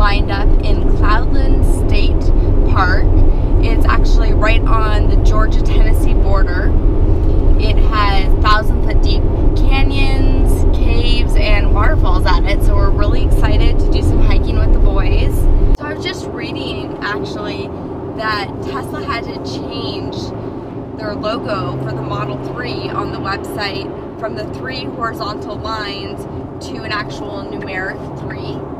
lined up in Cloudland State Park. It's actually right on the Georgia Tennessee border. It has thousand foot deep canyons, caves, and waterfalls at it, so we're really excited to do some hiking with the boys. So I was just reading actually that Tesla had to change their logo for the Model 3 on the website from the three horizontal lines to an actual numeric 3.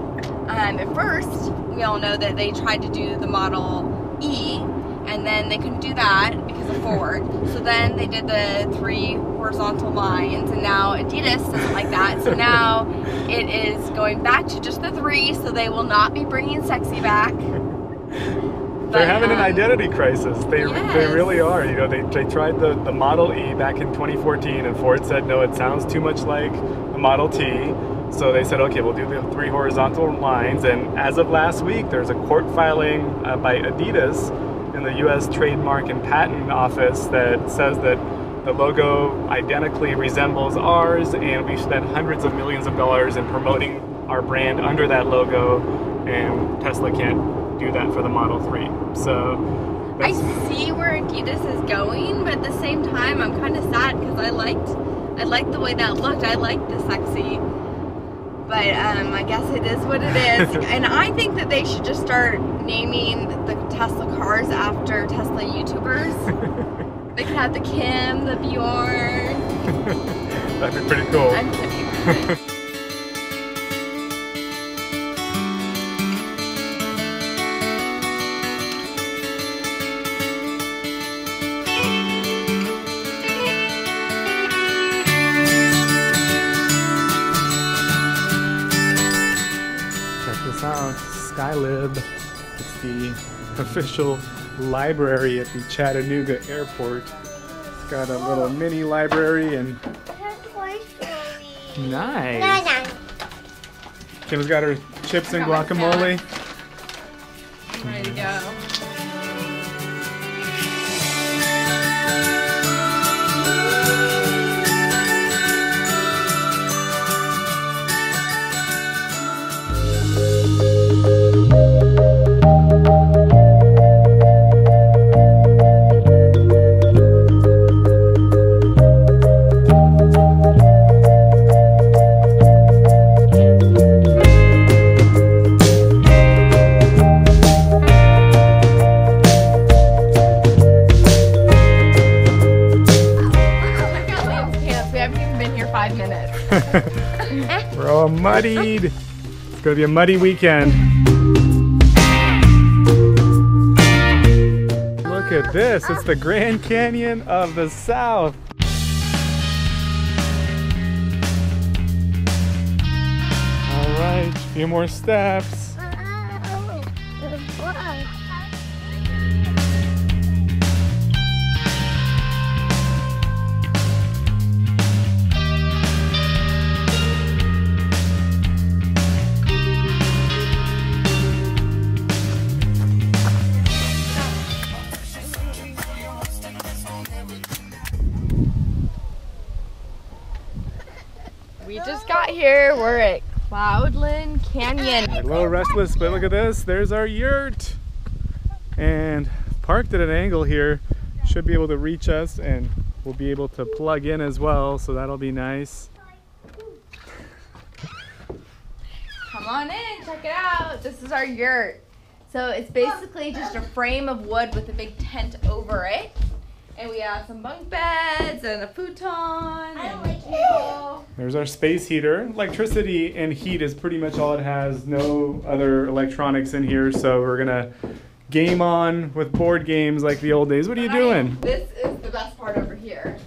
Um, at first, we all know that they tried to do the Model E and then they couldn't do that because of Ford. So then they did the three horizontal lines, and now Adidas doesn't like that. So now it is going back to just the three, so they will not be bringing sexy back. They're having um, an identity crisis. They, yes. they really are. You know, they, they tried the, the Model E back in 2014, and Ford said, no, it sounds too much like the Model T. So they said, okay, we'll do the three horizontal lines. And as of last week, there's a court filing uh, by Adidas in the U.S. Trademark and Patent Office that says that the logo identically resembles ours, and we've spent hundreds of millions of dollars in promoting our brand under that logo, and Tesla can't do that for the Model 3. So I see where Adidas is going, but at the same time, I'm kind of sad because I liked, I liked the way that looked. I liked the sexy, but um, I guess it is what it is. and I think that they should just start naming the Tesla cars after Tesla YouTubers. they could have the Kim, the Bjorn. That'd be pretty cool. I'm kidding. SkyLib. It's the official library at the Chattanooga airport. It's got a little mini library and nice. Kim's got her chips and guacamole. Muddied. It's gonna be a muddy weekend. Look at this, it's the Grand Canyon of the South. All right, a few more steps. Here. We're at Cloudland Canyon. a little restless, but look at this. There's our yurt. And parked at an angle here. Should be able to reach us and we'll be able to plug in as well. So that'll be nice. Come on in, check it out. This is our yurt. So it's basically just a frame of wood with a big tent over it. And we have some bunk beds and a futon and a table. There's our space heater. Electricity and heat is pretty much all it has. No other electronics in here. So we're gonna game on with board games like the old days. What are you doing? This is the best part over here.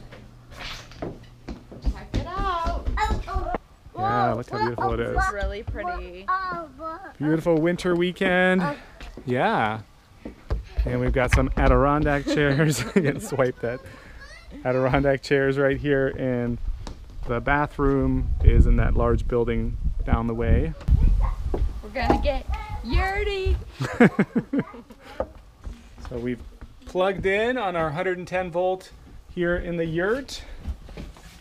Check it out. Yeah, look how beautiful it is. It's really pretty. Beautiful winter weekend. Yeah. And we've got some Adirondack chairs. Getting swipe that. Adirondack chairs right here. And the bathroom is in that large building down the way. We're gonna get yurty. so we've plugged in on our 110 volt here in the yurt.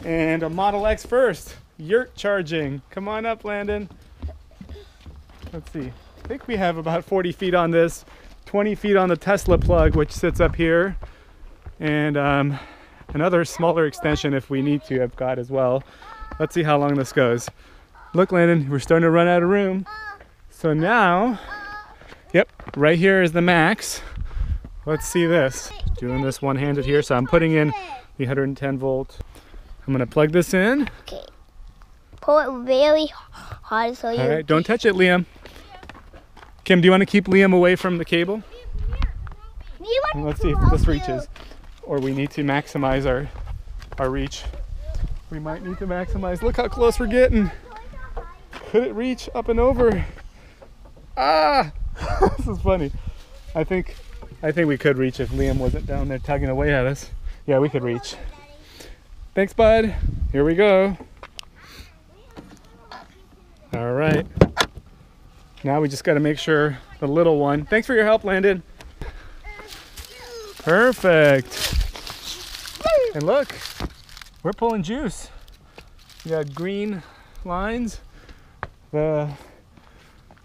And a Model X first. Yurt charging. Come on up, Landon. Let's see. I think we have about 40 feet on this. 20 feet on the Tesla plug, which sits up here, and um, another smaller extension if we need to, I've got as well. Let's see how long this goes. Look, Landon, we're starting to run out of room. So now, yep, right here is the max. let's see this. Doing this one-handed here, so I'm putting in the 110 volt. I'm gonna plug this in. Okay. Pull it really hard so you. All right, don't touch it, Liam. Kim, do you want to keep Liam away from the cable? Let's see if this reaches. Or we need to maximize our our reach. We might need to maximize. Look how close we're getting. Could it reach up and over? Ah! this is funny. I think I think we could reach if Liam wasn't down there tugging away at us. Yeah, we could reach. Thanks, bud. Here we go. All right. Now we just got to make sure the little one. Thanks for your help, Landon. Perfect. And look, we're pulling juice. We got green lines. The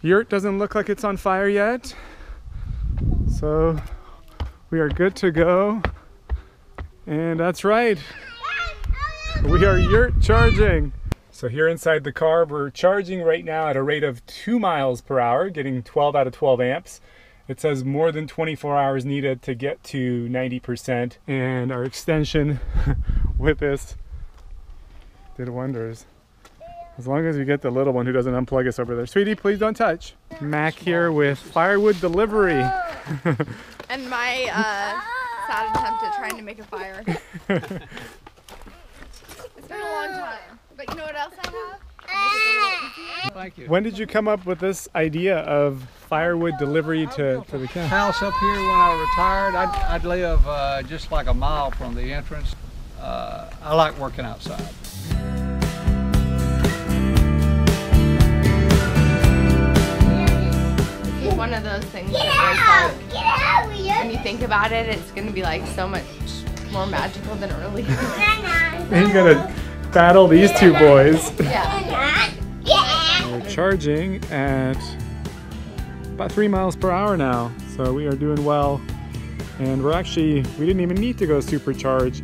yurt doesn't look like it's on fire yet. So we are good to go. And that's right. We are yurt charging. So here inside the car, we're charging right now at a rate of two miles per hour, getting 12 out of 12 amps. It says more than 24 hours needed to get to 90%. And our extension with this did wonders. As long as we get the little one who doesn't unplug us over there. Sweetie, please don't touch. Mac here with firewood delivery. And my uh, sad attempt at trying to make a fire. it's been a long time. But you know what else I have? Thank you. When did you come up with this idea of firewood delivery to, to the camp? House up here when I retired, I'd, I'd live uh, just like a mile from the entrance. Uh, I like working outside. It's one of those things that was like, when you think about it, it's going to be like so much more magical than it really is. And you gotta battle these two boys. yeah. Charging at about three miles per hour now, so we are doing well. And we're actually, we didn't even need to go supercharged.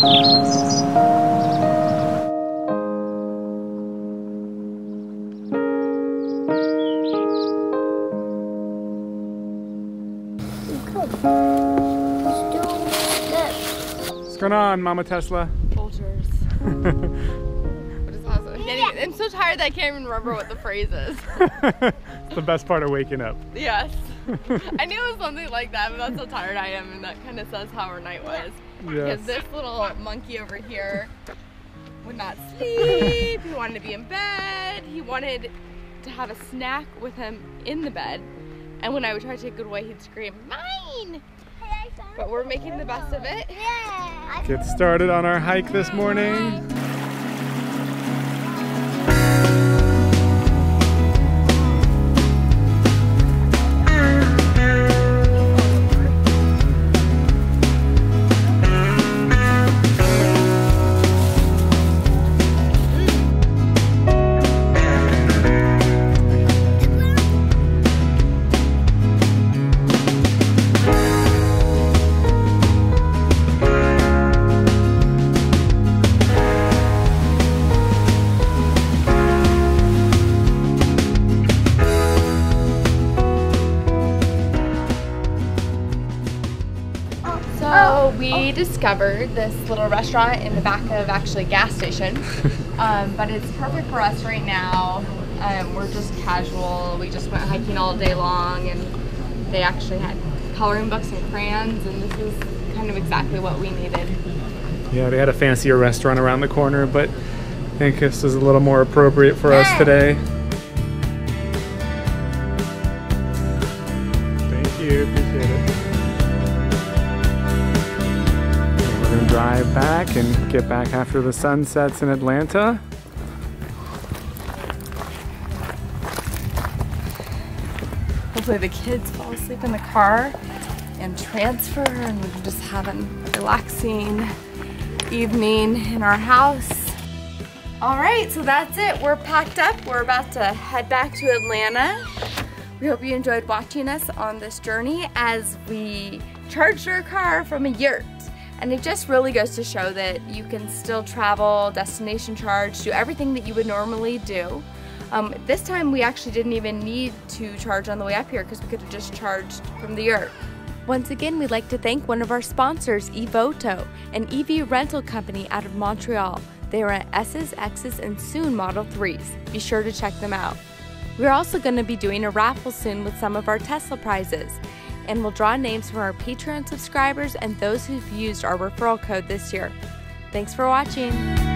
What's uh, on, Mama Tesla? Vultures. What is awesome. I can't even- I'm so tired that I can't even remember what the phrase is. it's the best part of waking up. yes. I knew it was something like that, but that's how tired I am, and that kind of says how our night was. Yes. Because this little monkey over here would not sleep. he wanted to be in bed. He wanted to have a snack with him in the bed. And when I would try to take it away, he'd scream, Mine! But we're making the best of it. Get started on our hike this morning. So we discovered this little restaurant in the back of actually a gas station, um, but it's perfect for us right now. Um, we're just casual. We just went hiking all day long, and they actually had coloring books and crayons, and this is kind of exactly what we needed. Yeah, they had a fancier restaurant around the corner, but I think this is a little more appropriate for us today. Thank you, appreciate it. Drive back and get back after the sun sets in Atlanta. Hopefully the kids fall asleep in the car and transfer, and we just have a relaxing evening in our house. All right, so that's it. We're packed up. We're about to head back to Atlanta. We hope you enjoyed watching us on this journey as we charged our car from a yurt. And it just really goes to show that you can still travel, destination charge, do everything that you would normally do. Um, this time we actually didn't even need to charge on the way up here because we could have just charged from the yurt. Once again, we'd like to thank one of our sponsors, Evoto, an EV rental company out of Montreal. They are at S's, X's, and soon Model 3s. Be sure to check them out. We're also going to be doing a raffle soon with some of our Tesla prizes, and we'll draw names from our Patreon subscribers and those who've used our referral code this year. Thanks for watching!